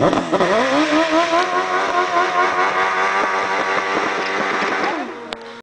¿no?